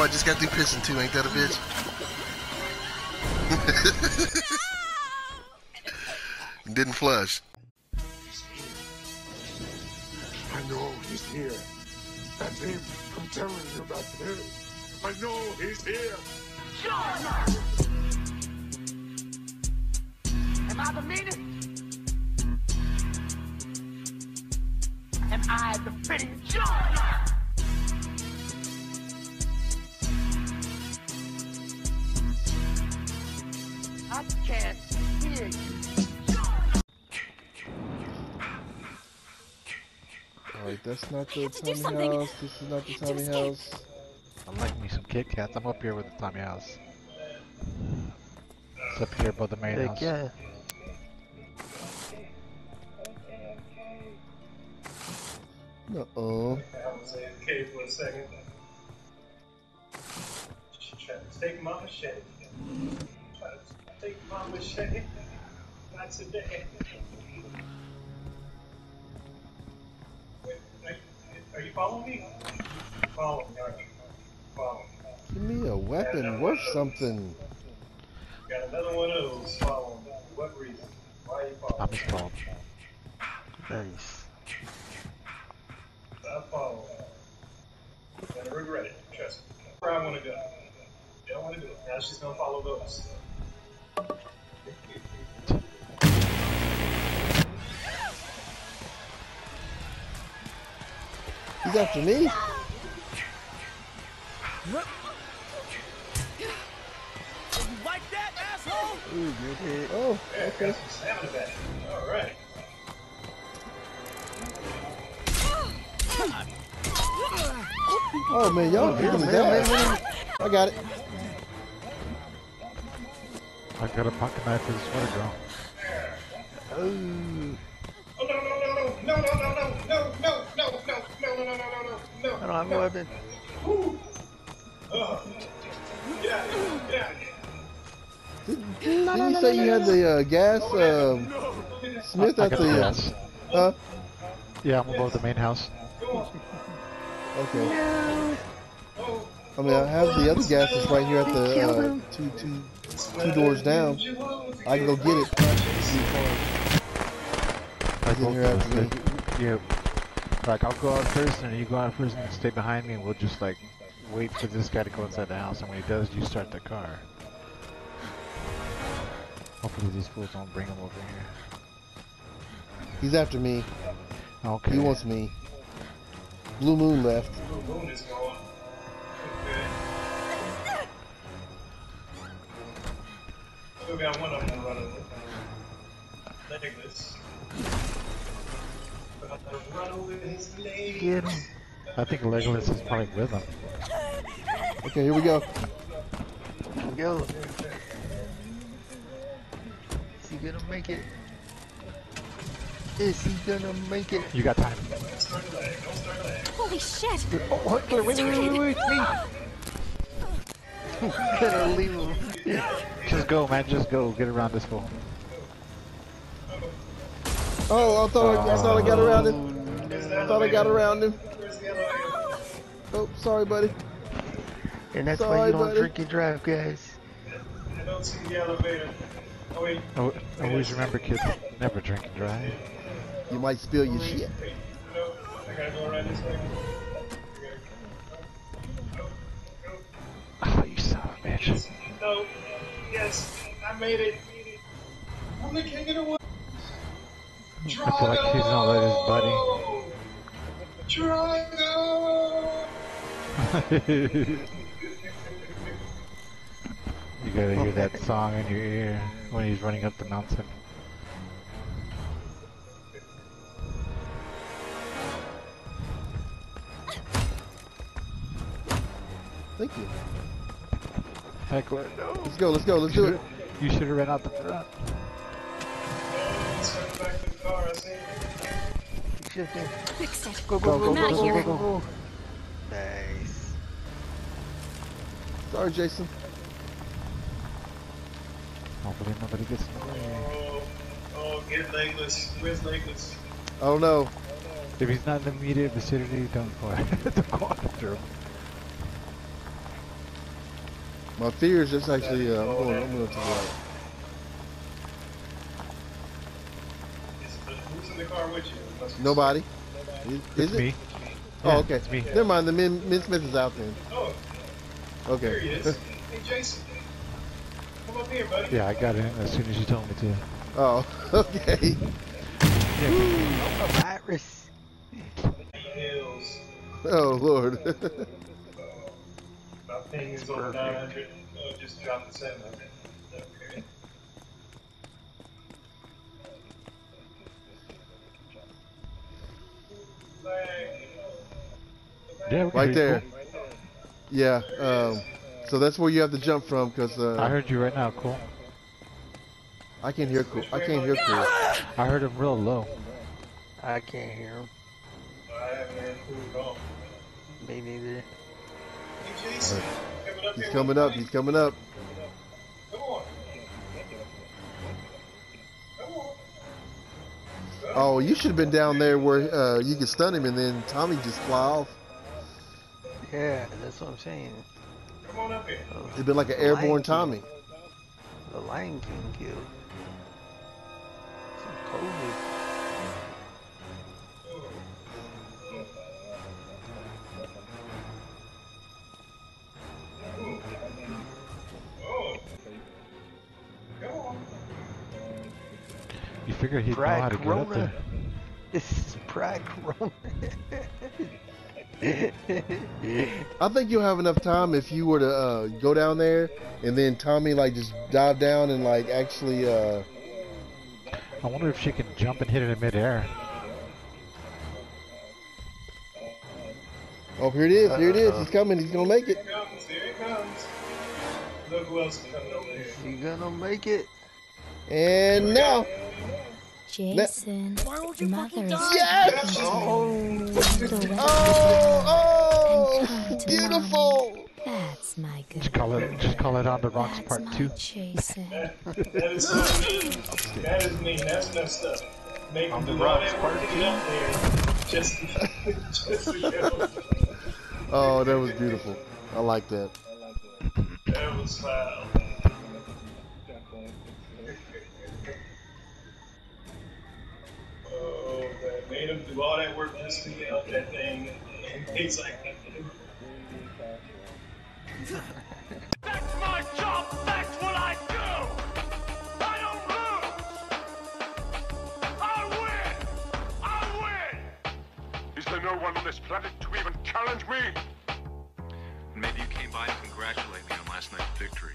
I just got through pissing too, ain't that a bitch? Didn't flush. I know he's here. That name I'm telling you about today. I know he's here. Am I the meanest? Am I the fitting George? Alright, that's not the have to do Tommy house. This is not the Tommy house. I'm liking me some Kit Kats. I'm up here with the Tommy house. It's up here above the main house. yeah. Uh-oh. I was okay for a second. Try to take my machete. Try to take my machete. Not today. Are, are you following me? Follow me. Follow me. Give me a weapon worth something. Got another one of those following me. What reason? Why are you following I'm me? installed. Nice. Stop following me. Gonna regret it. Trust me. Where I wanna go. Don't wanna do it. Now she's gonna follow those. He's after me? Like that, asshole? Ooh, good hit. Oh, okay. Alright. Oh man, y'all oh, man, man, man, I got it. I got a pocket knife as well, girl. Oh. oh no no no no no no no don't have a weapon. Oh. Get out of here. Get out of here. Didn't you say you had the uh, gas, um, Smith I at the, the uh, gas. huh? Yeah, I'm above the main house. Okay. I mean, I have the other gas that's right here at the, uh, two, two, two doors down. I can go get it. I He's in here after me. Yeah. Like, I'll go out first, and you go out first and stay behind me, and we'll just, like, wait for this guy to go inside the house, and when he does, you start the car. Hopefully these fools don't bring him over here. He's after me. Okay. He wants me. Blue Moon left. Moon is going. Okay. Still got one of them running. Legless. Get him. I think Legolas is probably with him. Okay, here we go. Go. Is he gonna make it? Is he gonna make it? You got time. Don't start lag. Don't start lag. Holy shit! Oh, what? Wait, wait, wait, wait, wait, wait. Gotta leave him. Just go, man. Just go. Get around this fool. Oh, I thought, I, I thought I got around him. I thought I got around him. Where's the elevator? Oh, sorry, buddy. And that's why Sorry, you don't buddy. drink and drive, guys. I don't see the elevator. Oh wait. Oh, always remember, kids, never drink and drive. You might spill your shit. Wait. No. I gotta go around this way. Oh, you son of a bitch. No. Yes. I made it. I'm the king of the world. I feel like he's gonna let his buddy. You gotta hear that song in your ear when he's running up the mountain. Thank you. Heckler, no. Let's go, let's go, let's do it. You should have ran out the front. Shifting. Fixed it. Go, go, go, I'm go, outta go, here. go, go. Nice. Sorry, Jason. Hopefully nobody gets in the way. Oh, oh, get legless. Where's legless? I don't know. If he's not in the immediate vicinity, don't go, don't go after him. My fear is just actually, uh, I'm going, I'm going to the right. Is it the, who's in the car with you? Must Nobody? Is, It's is it? me. Oh, Yeah, okay. It's me. Never mind. The Min, Min Smith is out then. Oh, Okay. there he Okay. is. hey, Jason. Come up here, buddy. Yeah, I got in as soon as you told me to. oh, okay. A virus. Oh Lord. My ping is over 900. Oh, just dropped the 700. Yeah, we right hear you, there. Yeah. Um. So that's where you have to jump from, cause cool. I uh, heard you right now, cool. I can't hear cool. I can't hear cool. I heard him real low. I can't hear him. I haven't heard cool at all. Me neither. Hey, Jason. Coming He's coming up. He's coming up. Oh, you should have been down there where uh, you could stun him and then Tommy just fly off. Yeah, that's what I'm saying. Come on up here. It'd been like an airborne Lion King. Tommy. The Lion King killed. You figured he'd know how to get up there. This is Pride Corona. I think you'll have enough time if you were to uh, go down there and then Tommy like just dive down and like actually. Uh, I wonder if she can jump and hit it in midair. oh, here it is. Here it is. He's coming. He's gonna make it. Here it comes. Here it comes. Look who else is coming over here. you gonna make it? And now. Jason, mother is Yes! talking oh. oh, oh. to me. Oh, oh, And come to beautiful. That's my good Just call it, just call it on the rocks That's part my two. Jason. That is so mean. That is mean. That's messed up. Make On the rocks part to get up there just, just to go. Oh, that was beautiful. I like that. That was foul. made him do all that work just to get up that thing. And he's like, That's my job. That's what I do. I don't lose. I win. I win. Is there no one on this planet to even challenge me? Maybe you came by to congratulate me on last night's victory.